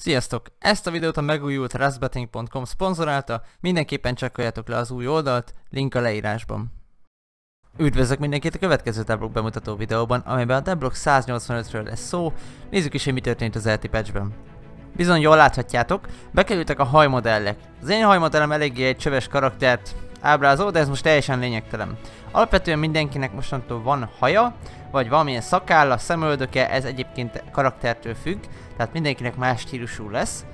Sziasztok! Ezt a videót a megújult rustbetting.com szponzorálta, mindenképpen csekkoljátok le az új oldalt, link a leírásban. Üdvözlök mindenkit a következő Deblok bemutató videóban, amiben a Deblok 185-ről lesz szó, nézzük is, hogy mi történt az LT patchben. Bizony jól láthatjátok, bekerültek a hajmodellek. Az én hajmodellem eléggé egy csöves karaktert ábrázol, de ez most teljesen lényegtelen. Alapvetően mindenkinek mostantól van haja, vagy valamilyen szakálla, szemöldöke, ez egyébként karaktertől függ, tehát mindenkinek más stílusú lesz.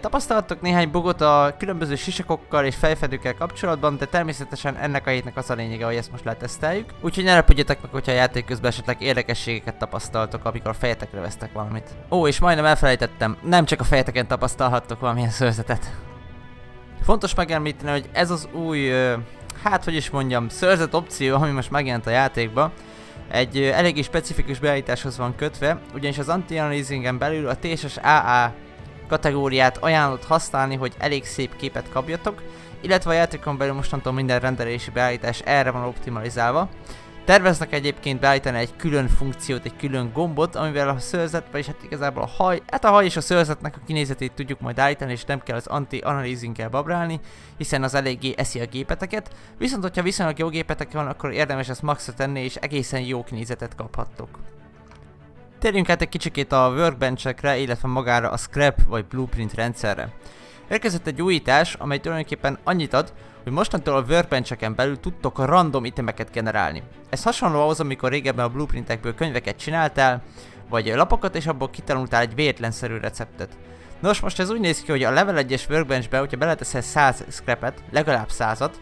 Tapasztaltok néhány bogot a különböző sisakokkal és fejfedőkkel kapcsolatban, de természetesen ennek a hétnek az a lényege, hogy ezt most leteszteljük. Úgyhogy ne repüljetek meg, hogyha a játék közben esetleg érdekességeket tapasztaltok, amikor fejetekre vesztek valamit. Ó, és majdnem elfelejtettem, nem csak a fejeteken tapasztalhattok valamilyen szőrzetet. Fontos megemlíteni, hogy ez az új, hát hogy is mondjam, szőrzet opció, ami most megjelent a játékba, egy eléggé specifikus beállításhoz van kötve, ugyanis az anti-aliasingen belül a TSS AA kategóriát ajánlott használni, hogy elég szép képet kapjatok, illetve a játékon belül mostantól minden rendelési beállítás erre van optimalizálva. Terveznek egyébként beállítani egy külön funkciót, egy külön gombot, amivel a szőrzet, vagyis hát igazából a haj, hát a haj és a szőrzetnek a kinézetét tudjuk majd állítani, és nem kell az anti-analyzing-kel babrálni, hiszen az eléggé eszi a gépeteket. Viszont, hogyha viszonylag jó gépetek van, akkor érdemes ezt maxra tenni, és egészen jó kinézetet kaphattok. Térjünk át egy kicsikét a workbenchekre, illetve magára a scrap vagy blueprint rendszerre. Érkezett egy újítás, amely tulajdonképpen annyit ad, hogy mostantól a workbencheken belül tudtok random itemeket generálni. Ez hasonló ahhoz, amikor régebben a blueprintekből könyveket csináltál, vagy lapokat, és abból kitanultál egy véletlenszerű receptet. Nos, most ez úgy néz ki, hogy a level 1-es workbenchbe, hogyha beleteszel 100 scrapet, legalább 100-at,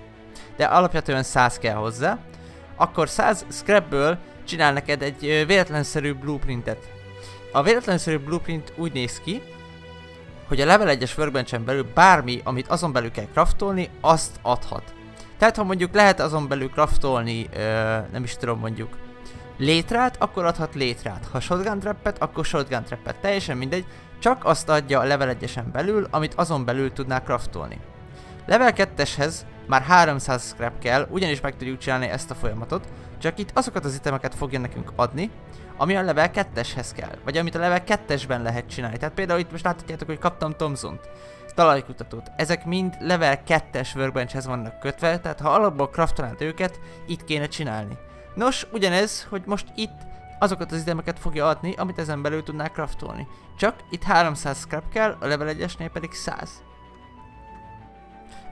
de alapvetően 100 kell hozzá, akkor 100 scrapből csinál neked egy véletlenszerű blueprintet. A véletlenszerű blueprint úgy néz ki, hogy a level 1-es workbenchen belül bármi, amit azon belül kell craftolni, azt adhat. Tehát ha mondjuk lehet azon belül craftolni, ö, nem is tudom mondjuk, létrát, akkor adhat létrát. Ha shotgun trappet, akkor shotgun trappet. Teljesen mindegy, csak azt adja a level 1-esen belül, amit azon belül tudná craftolni. Level 2-eshez már 300 scrap kell, ugyanis meg tudjuk csinálni ezt a folyamatot, csak itt azokat az itemeket fogja nekünk adni, ami a level 2-eshez kell, vagy amit a level 2-esben lehet csinálni. Tehát például itt most láthatjátok, hogy kaptam Thomson-t, talajkutatót. Ezek mind level 2-es workbenchhez vannak kötve, tehát ha alapból craftolnád őket, itt kéne csinálni. Nos, ugyanez, hogy most itt azokat az itemeket fogja adni, amit ezen belül tudnák craftolni. Csak itt 300 scrap kell, a level 1-esnél pedig 100.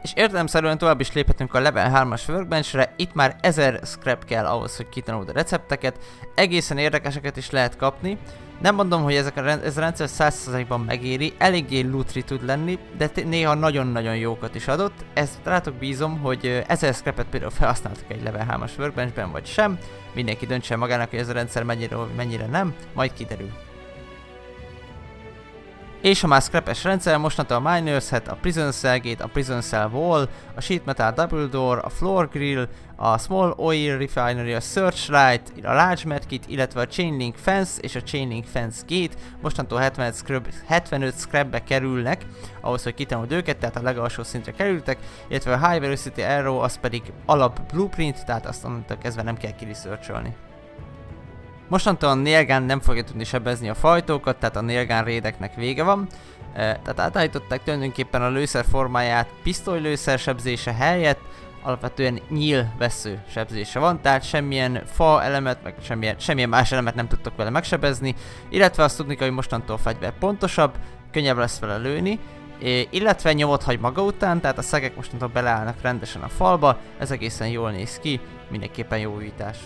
És értelemszerűen tovább is léphetünk a level 3-as workbenchre, itt már 1000 scrap kell ahhoz, hogy kitanuld a recepteket, egészen érdekeseket is lehet kapni. Nem mondom, hogy ezek a rend ez a rendszer 100%-ban megéri, eléggé lootri tud lenni, de néha nagyon-nagyon jókat is adott. Ezt rátok bízom, hogy 1000 scrapet például felhasználtak egy level 3-as workbenchben, vagy sem. Mindenki döntse magának, hogy ez a rendszer mennyire, mennyire nem, majd kiderül. És a már scrapes rendszer mostantól a Miners Head, a Prison Cell Gate, a Prison Cell Wall, a Sheet Metal Double Door, a Floor Grill, a Small Oil Refinery, a Searchlight, a Large Medkit, illetve a Chainlink Fence és a Chainlink Fence Gate mostantól 75, scrap, 75 scrapbe kerülnek, ahhoz, hogy kitanuld őket, tehát a legalsó szintre kerültek, illetve a High Velocity Arrow az pedig alap blueprint, tehát azt onnantól kezdve nem kell kiresearcholni. Mostantól a Nailgun nem fogja tudni sebezni a fajtókat, tehát a Nailgun rédeknek vége van. Tehát átállították tulajdonképpen a lőszer formáját pisztolylőszer sebzése helyett, alapvetően nyíl vesző sebzése van, tehát semmilyen fa elemet, meg semmilyen, semmilyen más elemet nem tudtok vele megsebezni, illetve azt tudni hogy mostantól a fegyver pontosabb, könnyebb lesz vele lőni, illetve nyomot hagy maga után, tehát a szegek mostantól beleállnak rendesen a falba, ez egészen jól néz ki, mindenképpen jó újítás.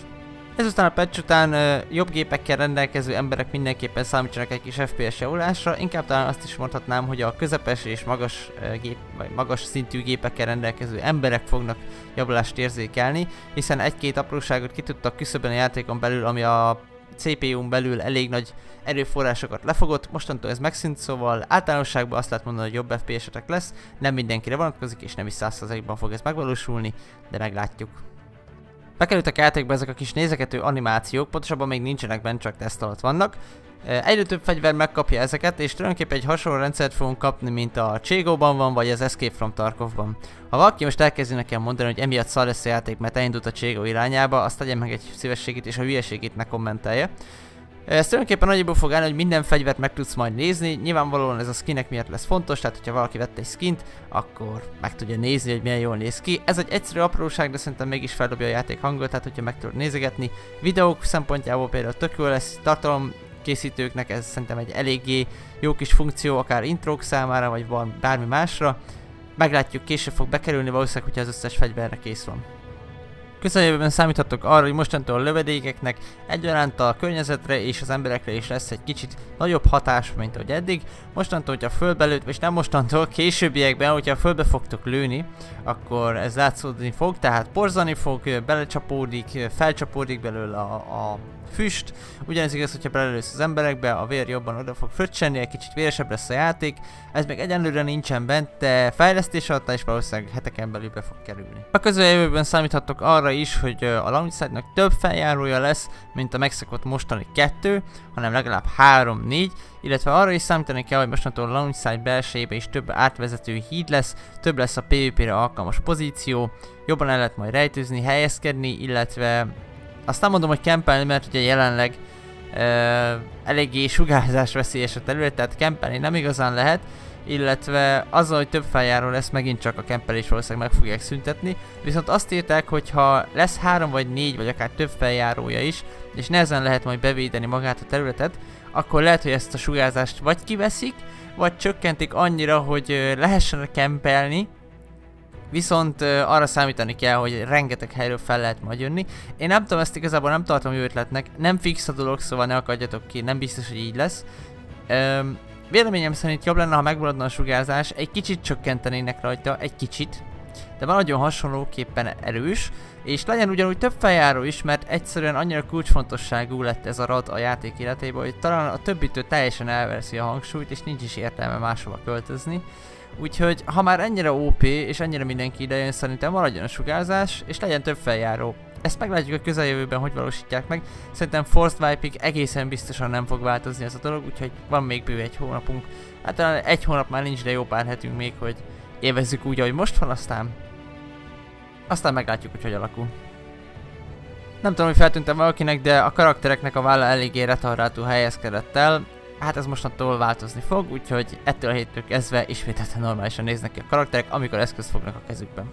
Ezután a patch után jobb gépekkel rendelkező emberek mindenképpen számítsanak egy kis FPS javulásra, inkább talán azt is mondhatnám, hogy a közepes és magas, gép, vagy magas szintű gépekkel rendelkező emberek fognak javulást érzékelni, hiszen egy-két apróságot ki tudtak küszöbben a játékon belül, ami a CPU-n belül elég nagy erőforrásokat lefogott, mostantól ez megszűnt, szóval általánosságban azt lehet mondani, hogy jobb FPS-etek lesz, nem mindenkire vonatkozik, és nem is 100%-ban fog ez megvalósulni, de meglátjuk. Bekerültek játékba ezek a kis nézegető animációk, pontosabban még nincsenek bent, csak teszt alatt vannak. Egyre több fegyver megkapja ezeket, és tulajdonképpen egy hasonló rendszert fogunk kapni, mint a Cségóban van, vagy az Escape from Tarkovban. Ha valaki most elkezdi nekem mondani, hogy emiatt szar lesz a játék, mert elindult a Cségó irányába, azt tegyen meg egy szívességét és a hülyeségét ne kommentelje. Ez tulajdonképpen nagyjából fog állni, hogy minden fegyvert meg tudsz majd nézni, nyilvánvalóan ez a skinek miatt lesz fontos, tehát hogyha valaki vette egy skint, akkor meg tudja nézni, hogy milyen jól néz ki. Ez egy egyszerű apróság, de szerintem mégis feldobja a játék hangot, tehát hogyha meg tudod nézegetni. Videók szempontjából például tök jó lesz, tartalom készítőknek ez szerintem egy eléggé jó kis funkció, akár intrók számára, vagy van bármi másra. Meglátjuk, később fog bekerülni valószínűleg, hogyha az összes fegyverre kész van. Közeljövőben számíthatok arra, hogy mostantól a lövedékeknek egyaránt a környezetre és az emberekre is lesz egy kicsit nagyobb hatás, mint ahogy eddig. Mostantól, hogyha földbe lőtt, és nem mostantól, későbbiekben, hogyha földbe fogtok lőni, akkor ez látszódni fog, tehát porzani fog, belecsapódik, felcsapódik belőle a, a füst. Ugyanez igaz, hogyha belelősz az emberekbe, a vér jobban oda fog fröccsenni, egy kicsit véresebb lesz a játék. Ez még egyenlőre nincsen bent, de fejlesztés alatt és valószínűleg heteken belül be fog kerülni. A közeljövőben számíthatok arra is, hogy a Launchside-nak több feljárója lesz, mint a megszokott mostani kettő, hanem legalább 3-4, illetve arra is számítani kell, hogy mostantól a Launchside belsejébe is több átvezető híd lesz, több lesz a PvP-re alkalmas pozíció, jobban el lehet majd rejtőzni, helyezkedni, illetve azt nem mondom, hogy kempelni, mert ugye jelenleg uh, eléggé sugárzás veszélyes a terület, tehát kempelni nem igazán lehet, illetve azzal, hogy több feljáró lesz, megint csak a kempelés valószínűleg meg fogják szüntetni. Viszont azt írták, hogy ha lesz három vagy négy, vagy akár több feljárója is, és nehezen lehet majd bevédeni magát a területet, akkor lehet, hogy ezt a sugárzást vagy kiveszik, vagy csökkentik annyira, hogy lehessen kempelni, Viszont arra számítani kell, hogy rengeteg helyről fel lehet majd jönni. Én nem tudom, ezt igazából nem tartom jó ötletnek. Nem fix a dolog, szóval ne akadjatok ki, nem biztos, hogy így lesz. Um, véleményem szerint jobb lenne, ha megmaradna a sugárzás, egy kicsit csökkentenének rajta, egy kicsit. De van nagyon hasonlóképpen erős, és legyen ugyanúgy több feljáró is, mert egyszerűen annyira kulcsfontosságú lett ez a rad a játék életében, hogy talán a többitől teljesen elveszi a hangsúlyt, és nincs is értelme máshova költözni. Úgyhogy ha már ennyire OP és ennyire mindenki idejön, szerintem maradjon a sugárzás, és legyen több feljáró. Ezt meglátjuk a közeljövőben, hogy valósítják meg. Szerintem Forced Vipe-ig egészen biztosan nem fog változni ez a dolog, úgyhogy van még bő egy hónapunk. Hát talán egy hónap már nincs, de jó pár hetünk még, hogy élvezzük úgy, ahogy most van, aztán... Aztán meglátjuk, hogy hogy alakul. Nem tudom, hogy feltűntem valakinek, de a karaktereknek a válla eléggé retardáltú helyezkedett el hát ez mostantól változni fog, úgyhogy ettől a héttől kezdve ismételten normálisan néznek ki a karakterek, amikor eszközt fognak a kezükben.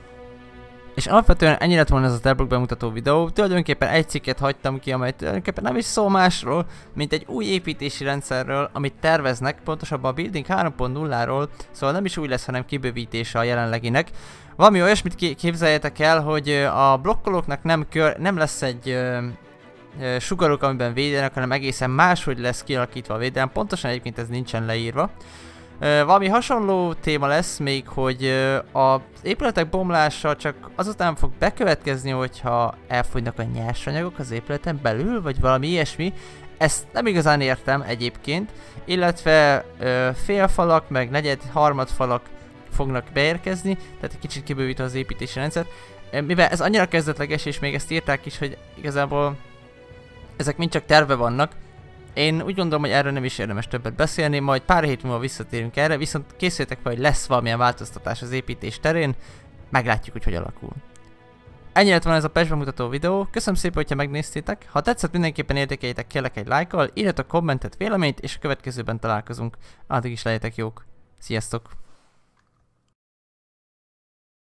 És alapvetően ennyi lett volna ez a Derblock bemutató videó, tulajdonképpen egy cikket hagytam ki, amely tulajdonképpen nem is szól másról, mint egy új építési rendszerről, amit terveznek, pontosabban a Building 3.0-ról, szóval nem is új lesz, hanem kibővítése a jelenleginek. Valami olyasmit képzeljetek el, hogy a blokkolóknak nem, kör, nem lesz egy sugarok, amiben védenek, hanem egészen máshogy lesz kialakítva a védelem. Pontosan egyébként ez nincsen leírva. Valami hasonló téma lesz még, hogy az épületek bomlása csak azután fog bekövetkezni, hogyha elfogynak a nyersanyagok az épületen belül, vagy valami ilyesmi. Ezt nem igazán értem egyébként, illetve félfalak, meg negyed, harmadfalak fognak beérkezni, tehát egy kicsit kibővítve az építési rendszer. Mivel ez annyira kezdetleges, és még ezt írták is, hogy igazából ezek mind csak terve vannak. Én úgy gondolom, hogy erről nem is érdemes többet beszélni, majd pár hét múlva visszatérünk erre, viszont készültek fel, hogy lesz valamilyen változtatás az építés terén, meglátjuk, hogy hogy alakul. Ennyi lett van ez a patch bemutató videó, köszönöm szépen, hogyha megnéztétek, ha tetszett mindenképpen érdekeljétek kérlek egy lájkkal, írjatok kommentet, véleményt, és a következőben találkozunk. Addig is legyetek jók. Sziasztok!